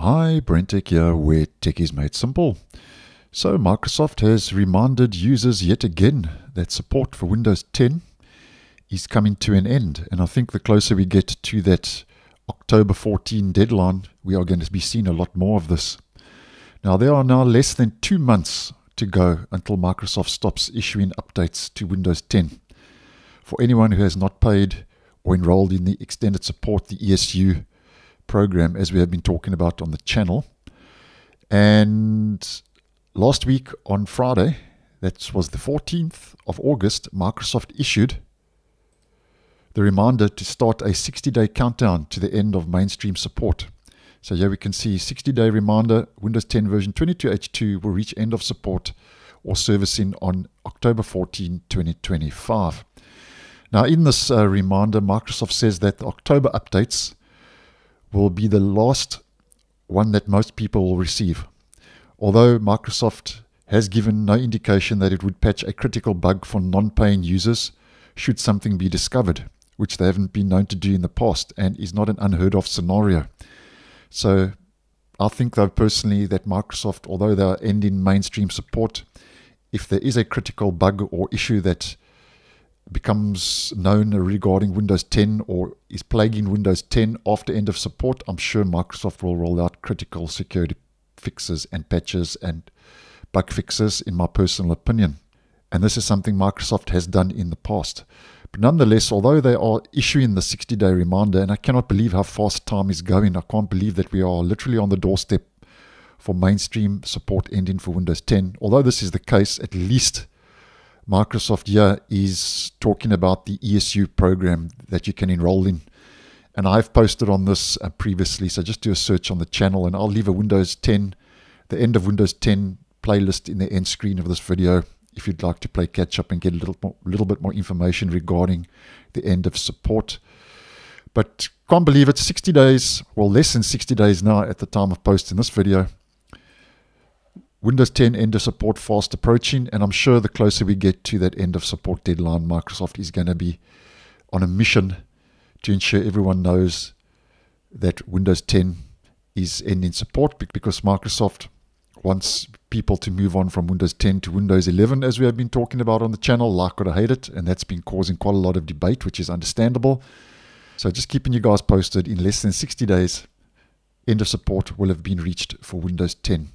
Hi, BrenTech here, where tech is made simple. So, Microsoft has reminded users yet again that support for Windows 10 is coming to an end. And I think the closer we get to that October 14 deadline, we are going to be seeing a lot more of this. Now, there are now less than two months to go until Microsoft stops issuing updates to Windows 10. For anyone who has not paid or enrolled in the extended support, the ESU program, as we have been talking about on the channel. And last week on Friday, that was the 14th of August, Microsoft issued the reminder to start a 60 day countdown to the end of mainstream support. So here we can see 60 day reminder Windows 10 version 22H2 will reach end of support or servicing on October 14, 2025. Now, in this uh, reminder, Microsoft says that the October updates will be the last one that most people will receive. Although Microsoft has given no indication that it would patch a critical bug for non paying users should something be discovered, which they haven't been known to do in the past and is not an unheard of scenario. So I think, though, personally, that Microsoft, although they are ending mainstream support, if there is a critical bug or issue that becomes known regarding Windows 10 or is plaguing Windows 10 after end of support, I'm sure Microsoft will roll out critical security fixes and patches and bug fixes, in my personal opinion. And this is something Microsoft has done in the past. But nonetheless, although they are issuing the 60 day reminder, and I cannot believe how fast time is going, I can't believe that we are literally on the doorstep for mainstream support ending for Windows 10. Although this is the case, at least Microsoft here is talking about the ESU program that you can enroll in. And I've posted on this uh, previously, so just do a search on the channel and I'll leave a Windows 10, the end of Windows 10 playlist in the end screen of this video if you'd like to play catch up and get a little, more, little bit more information regarding the end of support. But can't believe it, 60 days, well, less than 60 days now at the time of posting this video. Windows 10 end of support fast approaching, and I'm sure the closer we get to that end of support deadline, Microsoft is going to be on a mission to ensure everyone knows that Windows 10 is ending support because Microsoft wants people to move on from Windows 10 to Windows 11, as we have been talking about on the channel, like or hate it, and that's been causing quite a lot of debate, which is understandable. So just keeping you guys posted in less than 60 days, end of support will have been reached for Windows 10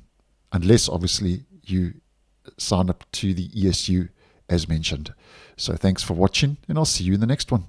unless obviously you sign up to the ESU as mentioned. So thanks for watching, and I'll see you in the next one.